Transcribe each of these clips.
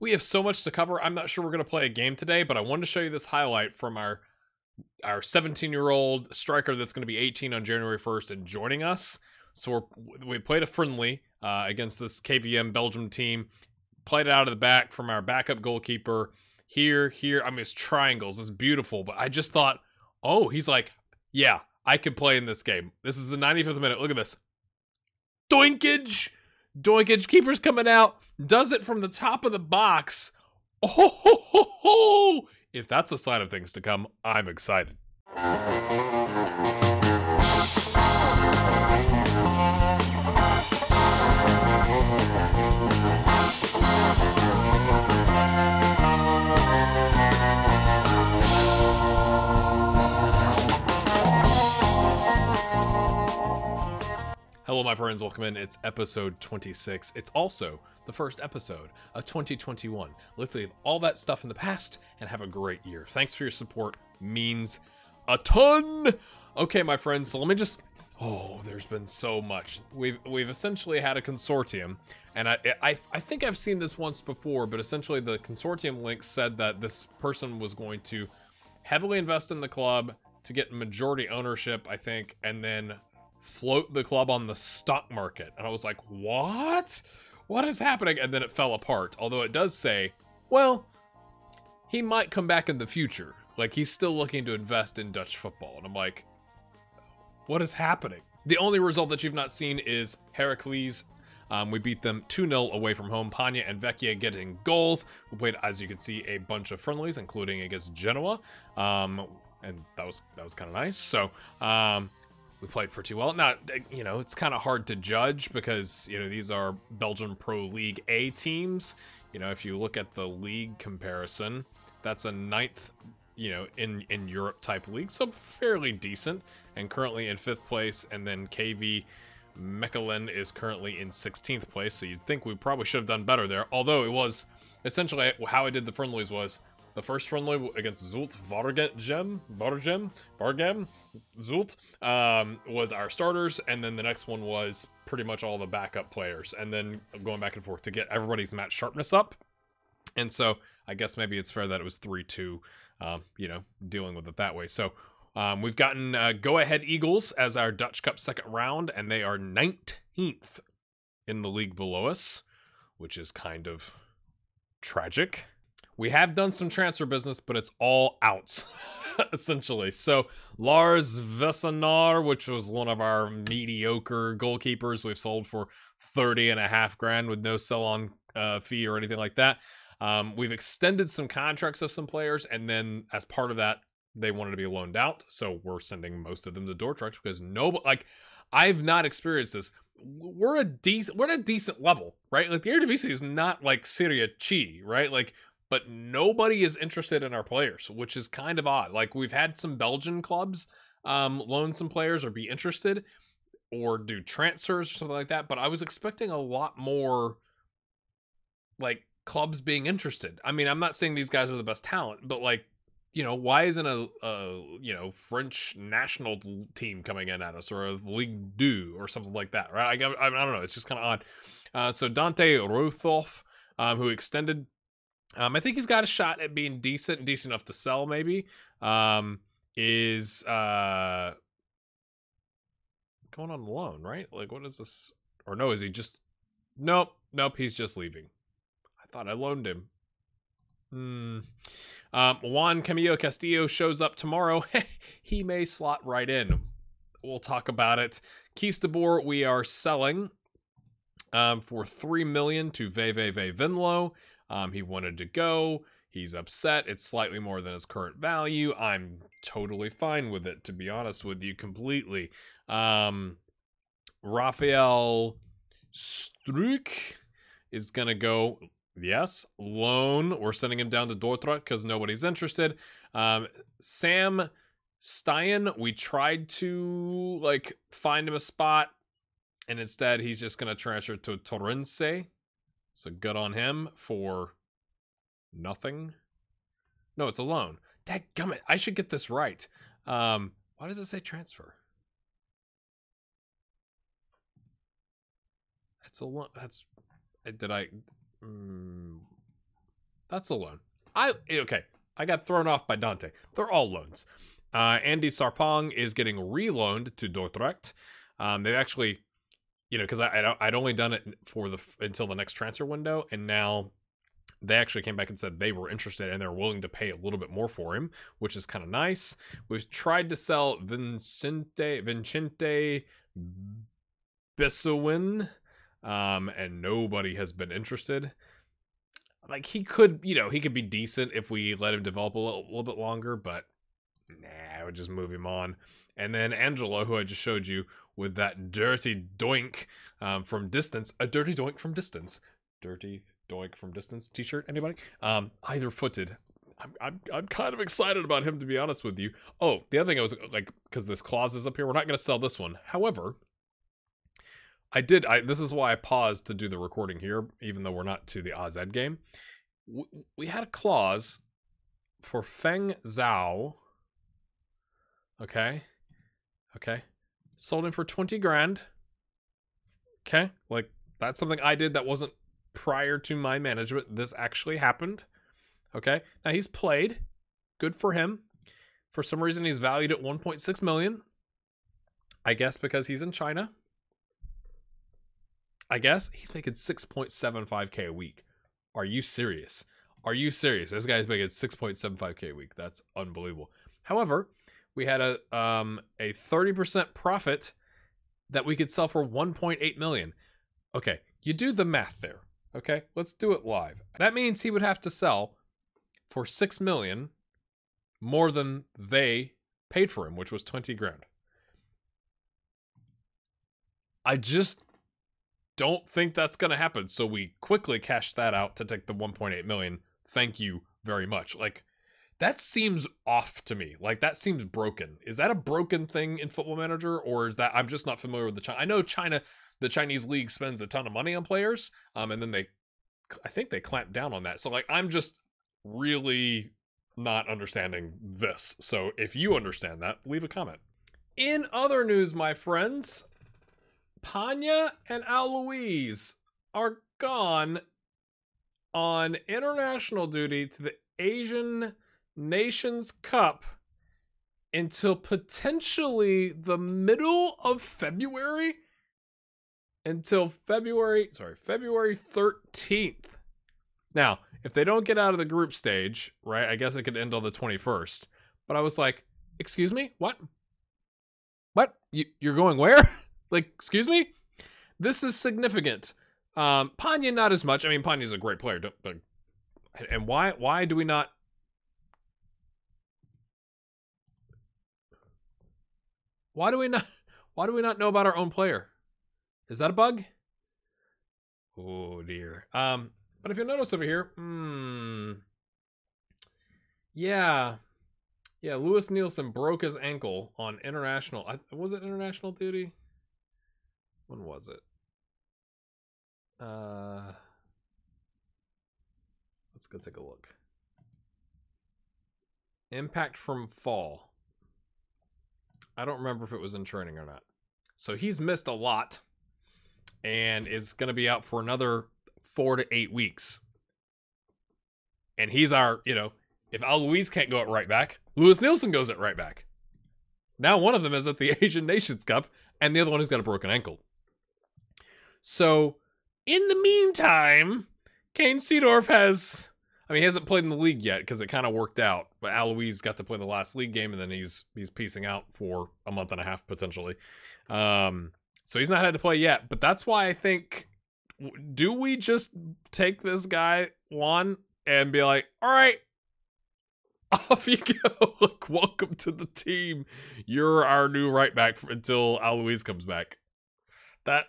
we have so much to cover. I'm not sure we're going to play a game today, but I wanted to show you this highlight from our our 17 year old striker that's going to be 18 on January 1st and joining us. So we played a friendly uh, against this KVM Belgium team. Played it out of the back from our backup goalkeeper. Here, here. I mean, it's triangles. It's beautiful. But I just thought, oh, he's like, yeah, I could play in this game. This is the 95th minute. Look at this. Doinkage! Doinkage, keeper's coming out, does it from the top of the box. Oh, ho, ho, ho. if that's a sign of things to come, I'm excited. Hello, my friends. Welcome in. It's episode 26. It's also the first episode of 2021. Let's leave all that stuff in the past and have a great year. Thanks for your support. Means a ton. Okay, my friends. So let me just. Oh, there's been so much. We've we've essentially had a consortium, and I I I think I've seen this once before, but essentially the consortium link said that this person was going to heavily invest in the club to get majority ownership, I think, and then float the club on the stock market. And I was like, what? What is happening? And then it fell apart. Although it does say, well, he might come back in the future. Like he's still looking to invest in Dutch football. And I'm like, what is happening? The only result that you've not seen is Heracles. Um, we beat them 2-0 away from home. Panya and Vecchia getting goals. We played, as you can see, a bunch of friendlies, including against Genoa. Um, and that was that was kind of nice. So um, we played pretty well. Now, you know, it's kind of hard to judge because, you know, these are Belgian Pro League A teams. You know, if you look at the league comparison, that's a ninth, you know, in, in Europe type league. So fairly decent and currently in fifth place. And then KV Mechelen is currently in 16th place. So you'd think we probably should have done better there. Although it was essentially how I did the friendlies was the first friendly against Zult Vargem, Vargem, Vargem, Zult um, was our starters, and then the next one was pretty much all the backup players, and then going back and forth to get everybody's match sharpness up. And so I guess maybe it's fair that it was 3 2, um, you know, dealing with it that way. So um, we've gotten uh, Go Ahead Eagles as our Dutch Cup second round, and they are 19th in the league below us, which is kind of tragic. We have done some transfer business, but it's all out, essentially. So Lars Vesenar, which was one of our mediocre goalkeepers, we've sold for 30 and a half grand with no sell-on uh, fee or anything like that. Um, we've extended some contracts of some players, and then as part of that, they wanted to be loaned out. So we're sending most of them to Dordrecht because no, like I've not experienced this. We're a decent, we're at a decent level, right? Like the Eredivisie is not like Serie Chi, right? Like but nobody is interested in our players, which is kind of odd. Like we've had some Belgian clubs um, loan some players or be interested or do transfers or something like that, but I was expecting a lot more like clubs being interested. I mean, I'm not saying these guys are the best talent, but like, you know, why isn't a, a you know French national team coming in at us or a League 2 or something like that, right? I, I, I don't know. It's just kind of odd. Uh, so Dante Rothoff, um, who extended um, I think he's got a shot at being decent, decent enough to sell. Maybe um, is uh, going on loan, right? Like, what is this? Or no, is he just? Nope, nope. He's just leaving. I thought I loaned him. Hmm. Um, Juan Camilo Castillo shows up tomorrow. he may slot right in. We'll talk about it. Keistabor, we are selling um, for three million to VVV Venlo. Um, he wanted to go. He's upset. It's slightly more than his current value. I'm totally fine with it, to be honest with you, completely. Um, Raphael Struik is going to go, yes, loan. We're sending him down to Dordrecht because nobody's interested. Um, Sam Stein, we tried to like find him a spot, and instead he's just going to transfer to Torrense. So good on him for nothing. No, it's a loan. Dadgummit, I should get this right. Um, why does it say transfer? That's a loan. That's uh, did I? Mm, That's a loan. I okay. I got thrown off by Dante. They're all loans. Uh, Andy Sarpong is getting reloaned to Dordrecht. Um, they've actually, you know, because I I'd, only done it for the until the next transfer window, and now they actually came back and said they were interested and they're willing to pay a little bit more for him, which is kind of nice. We've tried to sell Vincente Vincente Bissowin, um, and nobody has been interested. Like he could, you know, he could be decent if we let him develop a little, little bit longer, but nah, I would just move him on. And then Angelo, who I just showed you with that dirty doink um, from distance, a dirty doink from distance, dirty doink from distance t-shirt. Anybody? Um, either footed. I'm, I'm, I'm kind of excited about him to be honest with you. Oh, the other thing I was like, because this clause is up here, we're not going to sell this one. However, I did. I this is why I paused to do the recording here, even though we're not to the AZ game. we had a clause for Feng Zhao. Okay, okay, sold him for twenty grand. Okay, like that's something I did that wasn't prior to my management. This actually happened. Okay, now he's played. Good for him. For some reason, he's valued at 1.6 million. I guess because he's in China. I guess he's making 6.75k a week. Are you serious? Are you serious? This guy's making 6.75k a week. That's unbelievable. However, we had a um a 30% profit that we could sell for 1.8 million. Okay, you do the math there. Okay, let's do it live. That means he would have to sell for 6 million more than they paid for him, which was 20 grand. I just don't think that's going to happen. So we quickly cashed that out to take the 1.8 million. Thank you very much. Like that seems off to me. Like that seems broken. Is that a broken thing in Football Manager, or is that I'm just not familiar with the China? I know China, the Chinese league spends a ton of money on players, um, and then they, I think they clamp down on that. So like I'm just really not understanding this. So if you understand that, leave a comment. In other news, my friends, Panya and Aloise are gone on international duty to the Asian Nations Cup until potentially the middle of February until February, sorry, February 13th. Now, if they don't get out of the group stage, right, I guess it could end on the 21st. But I was like, excuse me? What? What? You, you're going where? Like, excuse me? This is significant. Um, Panya not as much. I mean, Panya's a great player, but and why why do we not Why do we not why do we not know about our own player? Is that a bug? Oh dear. Um, but if you notice over here, hmm. Yeah. Yeah, Lewis Nielsen broke his ankle on international. I, Was it international duty? When was it? Uh, let's go take a look. Impact from fall. I don't remember if it was in training or not. So he's missed a lot and is going to be out for another four to eight weeks. And he's our, you know, if Aloise can't go at right back, Lewis Nielsen goes at right back. Now one of them is at the Asian Nations Cup, and the other one has got a broken ankle. So, in the meantime, Kane Seedorf has. I mean, he hasn't played in the league yet because it kind of worked out. But Aloise got to play the last league game, and then he's he's piecing out for a month and a half potentially. Um, so he's not had to play yet. But that's why I think, do we just take this guy Juan and be like, all right, off you go. like, welcome to the team. You're our new right back until Aloise comes back. That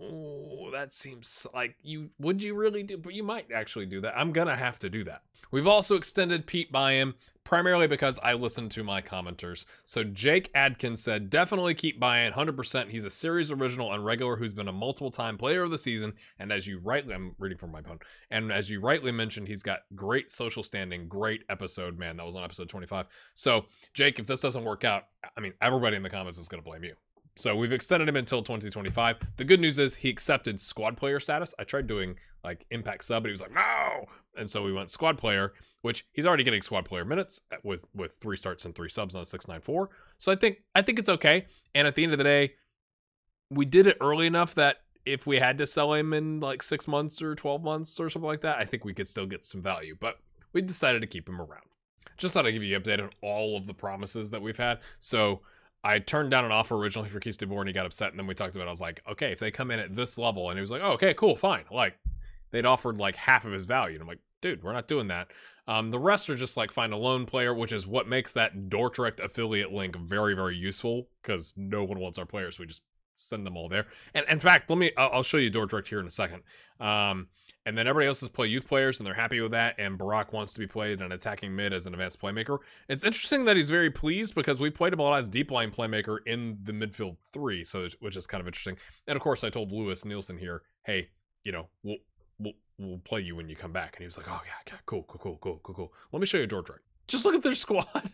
oh, that seems like you would you really do, but you might actually do that. I'm gonna have to do that. We've also extended Pete by him primarily because I listened to my commenters. So Jake Adkins said, definitely keep buying 100%. He's a series original and regular who's been a multiple time player of the season. And as you rightly, I'm reading from my phone. And as you rightly mentioned, he's got great social standing, great episode, man. That was on episode 25. So Jake, if this doesn't work out, I mean, everybody in the comments is going to blame you so we've extended him until 2025. The good news is he accepted squad player status. I tried doing like impact sub, but he was like, no. And so we went squad player, which he's already getting squad player minutes uh, with with three starts and three subs on a 694. So I think I think it's okay. And at the end of the day, we did it early enough that if we had to sell him in like six months or 12 months or something like that, I think we could still get some value. But we decided to keep him around. Just thought I'd give you an update on all of the promises that we've had. So I turned down an offer originally for Keith DeBoer and he got upset. And then we talked about it. I was like, okay, if they come in at this level, and he was like, oh, okay, cool, fine. Like they'd offered like half of his value. And I'm like, dude, we're not doing that. Um, the rest are just like find a loan player, which is what makes that Dordrecht affiliate link very, very useful because no one wants our players. We just send them all there. And in fact, let me, I'll show you Dordrecht here in a second. Um, and then everybody else is play youth players and they're happy with that. And Barack wants to be played an attacking mid as an advanced playmaker. It's interesting that he's very pleased because we played him a lot as deep lying playmaker in the midfield three, so which is kind of interesting. And of course, I told Lewis Nielsen here, hey, you know, we'll we'll, we'll play you when you come back. And he was like, oh yeah, yeah, cool, cool, cool, cool, cool, cool. Let me show you Dordrecht. Just look at their squad.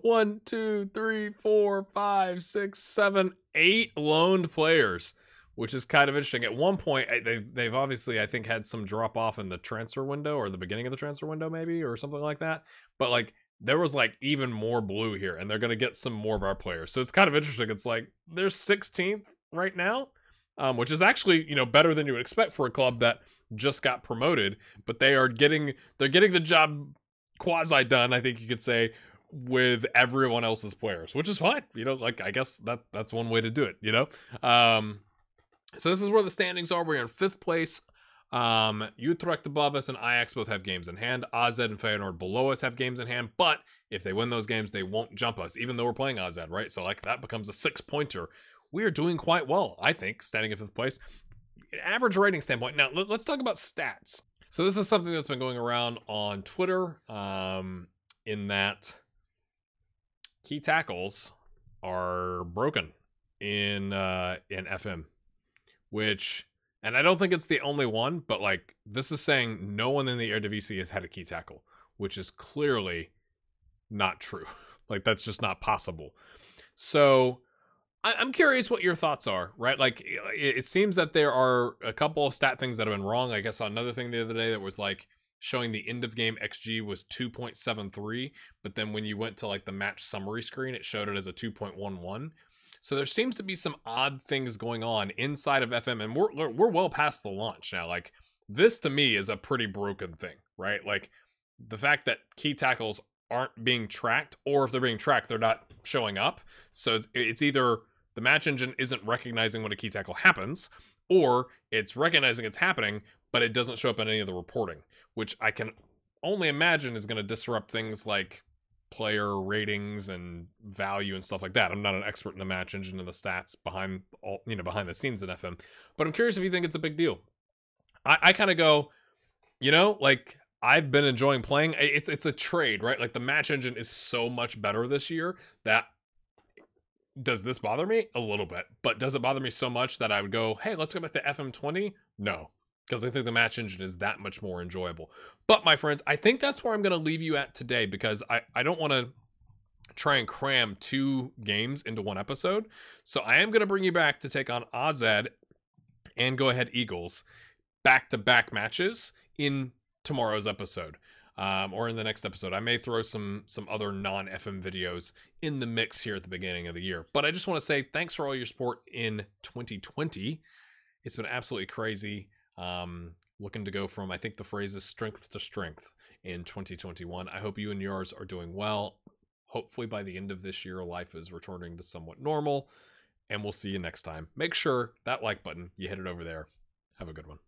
One, two, three, four, five, six, seven, eight loaned players which is kind of interesting. At one point, they've they've obviously I think had some drop off in the transfer window or the beginning of the transfer window maybe or something like that. But like there was like even more blue here, and they're gonna get some more of our players. So it's kind of interesting. It's like they're 16th right now, um, which is actually you know better than you would expect for a club that just got promoted. But they are getting they're getting the job quasi done. I think you could say with everyone else's players, which is fine. You know, like I guess that that's one way to do it. You know, um, so this is where the standings are. We're in fifth place. Um, Utrecht above us and Ajax both have games in hand. AZ and Feyenoord below us have games in hand, but if they win those games, they won't jump us, even though we're playing AZ, right? So like that becomes a six pointer. We are doing quite well, I think, standing in fifth place. An average rating standpoint. Now let's talk about stats. So this is something that's been going around on Twitter. Um, in that key tackles are broken in uh, in FM which and I don't think it's the only one, but like this is saying no one in the Eredivisie has had a key tackle, which is clearly not true. like that's just not possible. So I- am curious what your thoughts are, right? Like it, it seems that there are a couple of stat things that have been wrong. Like I guess another thing the other day that was like showing the end of game XG was 2.73, but then when you went to like the match summary screen, it showed it as a 2.11. So there seems to be some odd things going on inside of FM, and we're we're well past the launch now. Like this to me is a pretty broken thing, right? Like the fact that key tackles aren't being tracked, or if they're being tracked, they're not showing up. So it's, it's either the match engine isn't recognizing when a key tackle happens, or it's recognizing it's happening, but it doesn't show up in any of the reporting, which I can only imagine is going to disrupt things like player ratings and value and stuff like that. I'm not an expert in the match engine and the stats behind all you know behind the scenes in FM, but I'm curious if you think it's a big deal. I, I kind of go, you know, like I've been enjoying playing. It's it's a trade, right? Like the match engine is so much better this year that does this bother me a little bit, but does it bother me so much that I would go, hey, let's go back to FM20? No, because I think the match engine is that much more enjoyable. But my friends, I think that's where I'm going to leave you at today because I, I don't want to try and cram two games into one episode. So I am going to bring you back to take on AZ and Go Ahead Eagles back to back matches in tomorrow's episode. Um, or in the next episode. I may throw some some other non FM videos in the mix here at the beginning of the year. But I just want to say thanks for all your support in 2020. It's been absolutely crazy. Um, looking to go from, I think the phrase is strength to strength in 2021. I hope you and yours are doing well. Hopefully, by the end of this year, life is returning to somewhat normal. And we'll see you next time. Make sure that like button, you hit it over there. Have a good one.